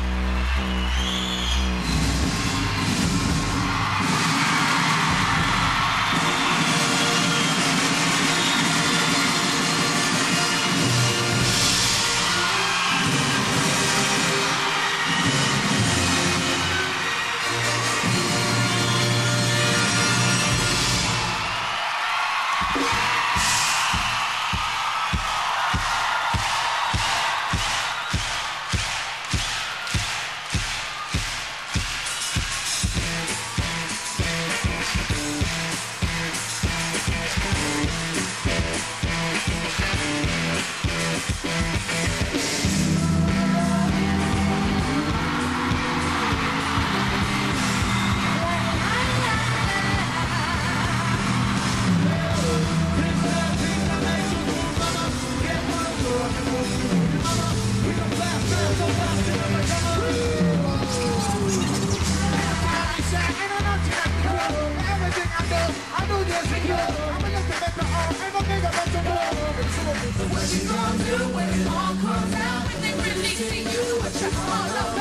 you I knew this was good. I'm a little better off, better off. When it comes to when it all comes out, when they really see you, what you're all about.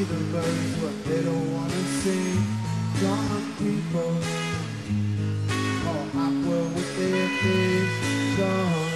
see the birds what they don't want to see. Gone people all awkward with their things. Gone.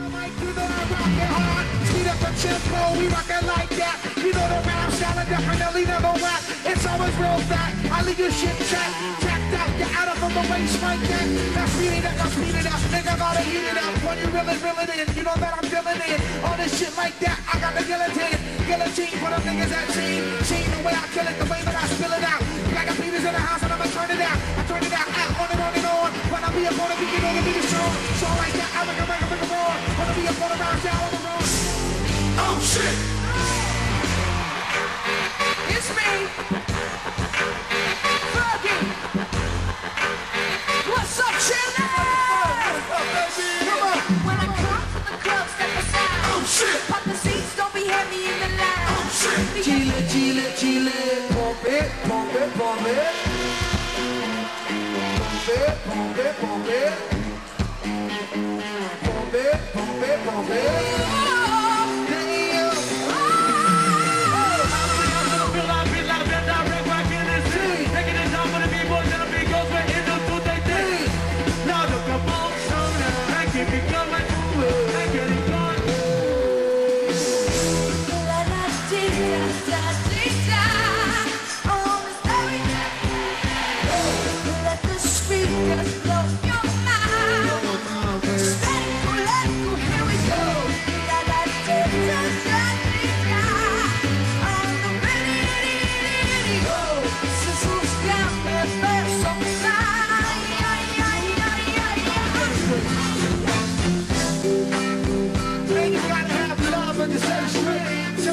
I might do that, I rock it hard. Speed up the tempo, we rock it like that. You know the rap style, definitely never rap. It's always real fat. I leave your shit trapped, tapped out. You're out of the waist like that. That's speeding up, that's speeding up, nigga eat it up when you really reel it. in. You know that I'm feeling it. All this shit like that, I got the guillotine. Guillotine for them niggas that cheat. Cheat the way I kill it, the way that I spill it out. Like a penis in the house and I'ma turn it out. I turn it out, out on and on and on. When I be up on it, you know the niggas strong. So like that, I make a make a make a roar. Wanna be up on around y'all on the road. Oh shit! It's me. pump it. Pump it, pump it, pump it. Pump it, pump it.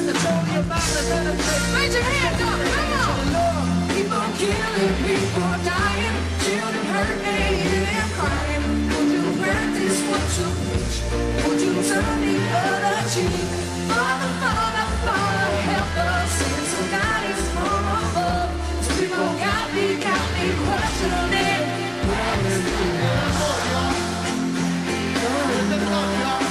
Raise your hands up, come on! Keep on killing, people dying, children hurt, naked and crying. Would you practice what you preach? Would you turn the other cheek? Father, Father, Father, help us. Since God is from above, so people got me, got me questioning. Where is the love? Where is the love, y'all?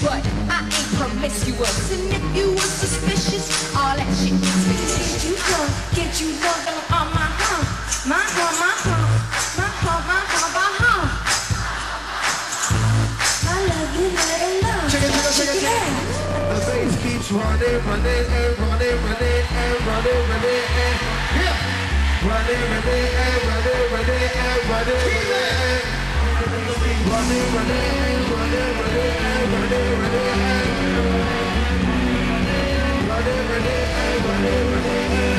but I ain't promiscuous. And if you were suspicious, all that shit is fictitious. You gon' get you loving on my home, my home, my home, my home, my home, my home. I love you, let don't Check it, check it, check it, check it. The bass keeps running, running, and running, running, and running, running, and yeah. Running, running, and running, running, and running, running, running, running. Yeah.